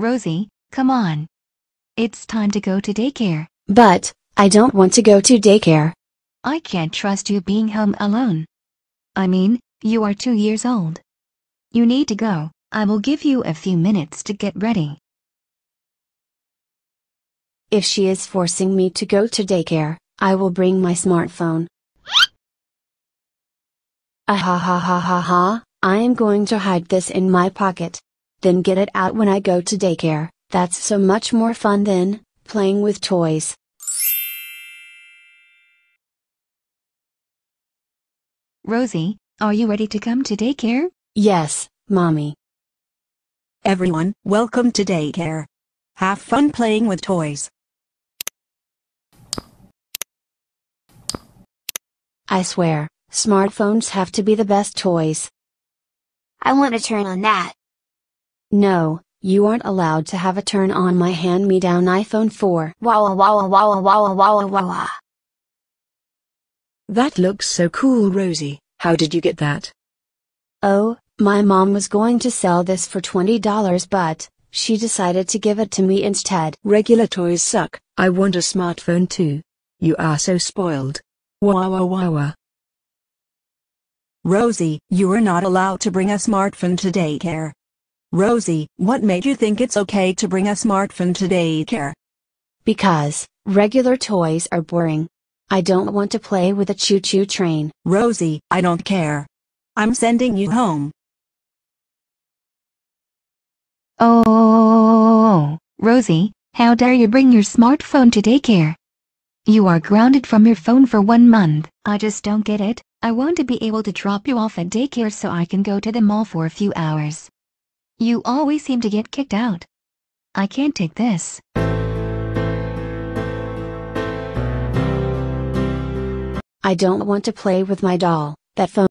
Rosie, come on. It's time to go to daycare. But, I don't want to go to daycare. I can't trust you being home alone. I mean, you are two years old. You need to go. I will give you a few minutes to get ready. If she is forcing me to go to daycare, I will bring my smartphone. Ah ha ha ha ha ha, I am going to hide this in my pocket. Then get it out when I go to daycare, that's so much more fun than, playing with toys. Rosie, are you ready to come to daycare? Yes, mommy. Everyone, welcome to daycare. Have fun playing with toys. I swear, smartphones have to be the best toys. I want to turn on that. No, you aren't allowed to have a turn on my hand-me-down iPhone 4. Wow wow wow wow wow wow wow. That looks so cool Rosie, how did you get that? Oh, my mom was going to sell this for $20 but, she decided to give it to me instead. Regular toys suck, I want a smartphone too. You are so spoiled. Wow wow wow wow. Rosie, you are not allowed to bring a smartphone to daycare. Rosie, what made you think it's okay to bring a smartphone to daycare? Because, regular toys are boring. I don't want to play with a choo-choo train. Rosie, I don't care. I'm sending you home. Oh, Rosie, how dare you bring your smartphone to daycare? You are grounded from your phone for one month. I just don't get it. I want to be able to drop you off at daycare so I can go to the mall for a few hours. You always seem to get kicked out. I can't take this. I don't want to play with my doll, that phone.